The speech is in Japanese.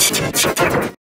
すてき。